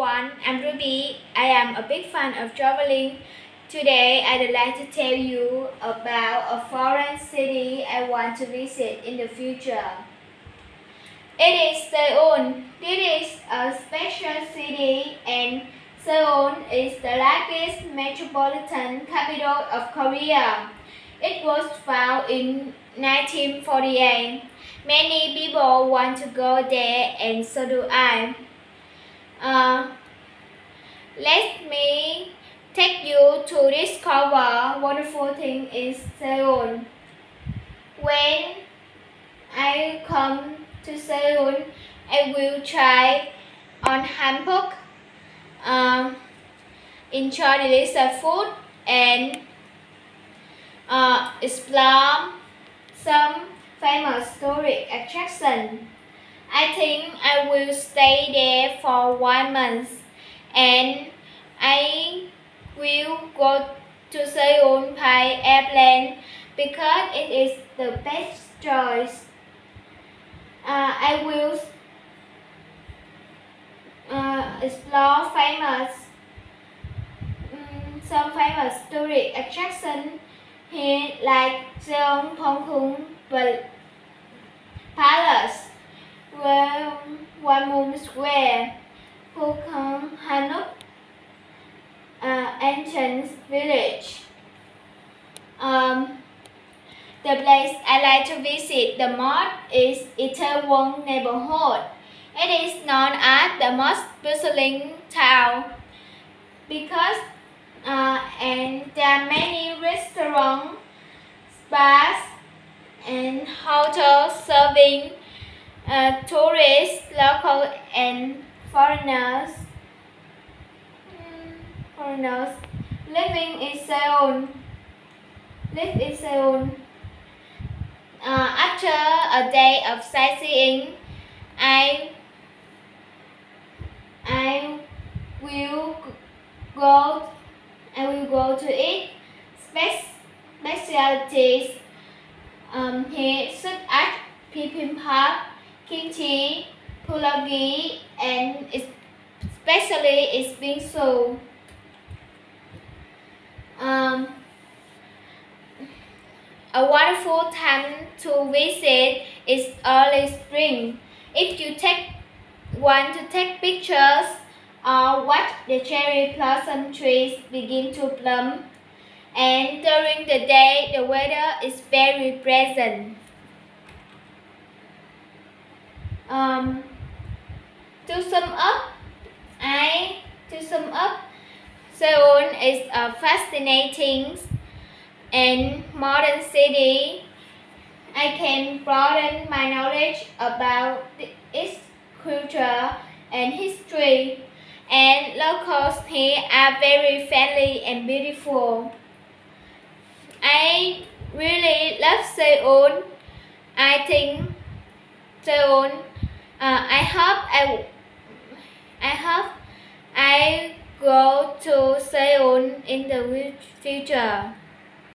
everyone, I'm Ruby. I am a big fan of traveling. Today, I'd like to tell you about a foreign city I want to visit in the future. It is Seoul. This is a special city and Seoul is the largest metropolitan capital of Korea. It was founded in 1948. Many people want to go there and so do I. Uh, let me take you to discover wonderful things in Seoul. When I come to Seoul, I will try on hanbok, um, enjoy delicious food, and uh, explore some famous tourist attractions. I think I will stay there for one month and I will go to Seoul by airplane because it is the best choice. Uh, I will uh, explore famous um, some famous tourist attractions here like Seoul Pyeongchang Palace where Wanmun Square, Bukchon Hanok, uh, ancient village. Um, the place I like to visit the most is Itaewon neighborhood. It is known as the most bustling town because uh, and there are many restaurants, bars, and hotels serving uh, tourists, local and foreigners, foreigners living in Seoul. Live in Seoul. Uh, after a day of sightseeing, I I will go I will go to eat specialties um, here such as bibimbap, kimchi, bulgogi, and especially its bingsu. Um, a wonderful time to visit is early spring. If you take want to take pictures or watch the cherry blossom trees begin to bloom, and during the day the weather is very pleasant. Um, to sum up, I to sum up, Seoul is a fascinating and modern city. I can broaden my knowledge about its culture and history, and locals here are very friendly and beautiful. I really love Seoul. I think Seoul uh, I hope I, I hope I go to Seoul in the future.